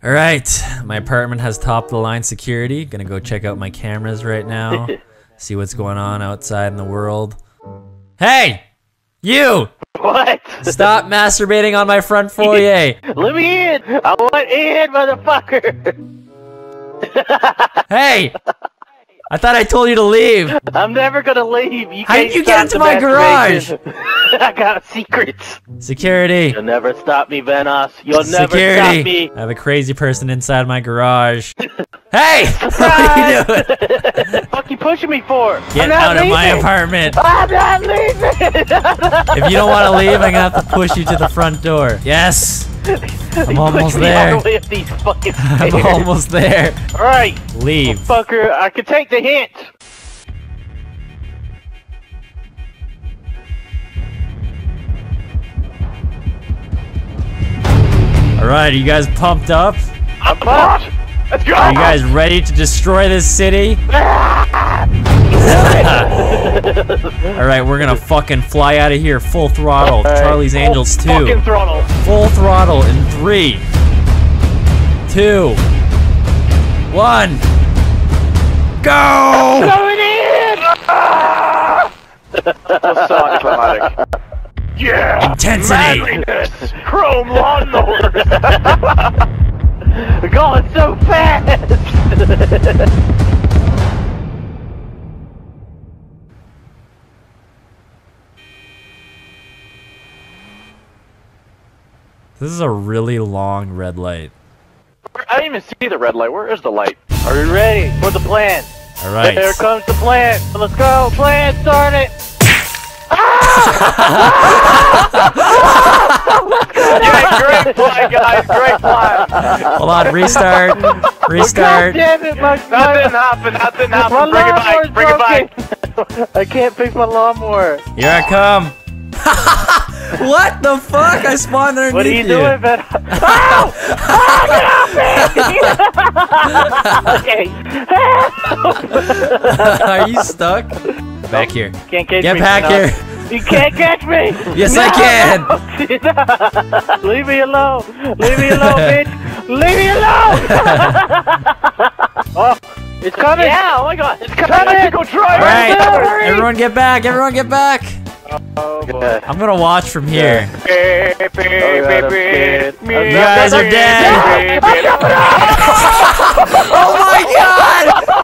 All right, my apartment has top of the line security. Gonna go check out my cameras right now, see what's going on outside in the world. Hey, you! What? Stop masturbating on my front foyer. Let me in! I want in, motherfucker! Hey, I thought I told you to leave. I'm never gonna leave. You How did you get into my garage? I got secrets. Security. You'll never stop me, Vanoss. You'll never Security. stop me. I have a crazy person inside my garage. hey, what are you doing? fuck you pushing me for? Get out of my apartment. I'm not leaving! If you don't want to leave, I'm gonna have to push you to the front door. Yes, I'm almost all there. the way up these fucking I'm almost there. Alright, Leave. fucker, I can take the hint. All right, are you guys pumped up? I'm pumped. Let's go. Are you guys ready to destroy this city? All right, we're gonna fucking fly out of here full throttle. Alright. Charlie's Angels Full 2. Fucking throttle. Full throttle in three, two, one, go! Going in! So anticlimactic. Yeah! Intensity! Chrome lawnmowers! Going so fast! This is a really long red light. I didn't even see the red light. Where is the light? Are you ready for the plan? All right. Here comes the plan. Let's go. Plan started. Yeah, great play, guys. Great play. Hold on, restart, restart. God damn it, my Nothing happened. Nothing happened. Bring it lawnmower's back. Bring it back. broken. I can't fix my lawnmower. Here I come. what the fuck? I spawned underneath you. What are you doing, Ben? Oh! Oh, okay. Are you stuck? Back here. Can't catch Get me. back No. here. You can't catch me. Yes, No. I can. Leave me alone. Leave me alone, bitch. Leave me alone. oh, it's coming. Yeah. Oh my God. It's coming. Coming. To go try. All right, Hurry. everyone get back. Everyone get back. Oh boy. I'm gonna watch from here. Beep, oh, I'm You guys are dead.